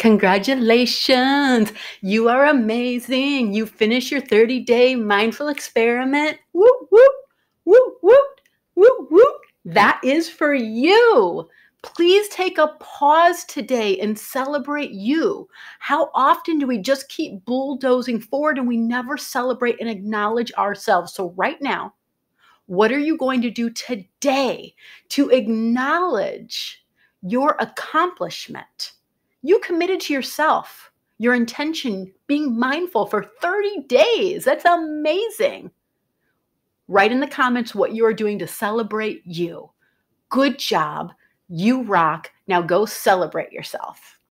Congratulations. You are amazing. You finished your 30 day mindful experiment. Whoop, whoop, whoop, whoop, whoop, whoop. That is for you. Please take a pause today and celebrate you. How often do we just keep bulldozing forward and we never celebrate and acknowledge ourselves? So, right now, what are you going to do today to acknowledge your accomplishment? You committed to yourself, your intention, being mindful for 30 days. That's amazing. Write in the comments what you are doing to celebrate you. Good job. You rock. Now go celebrate yourself.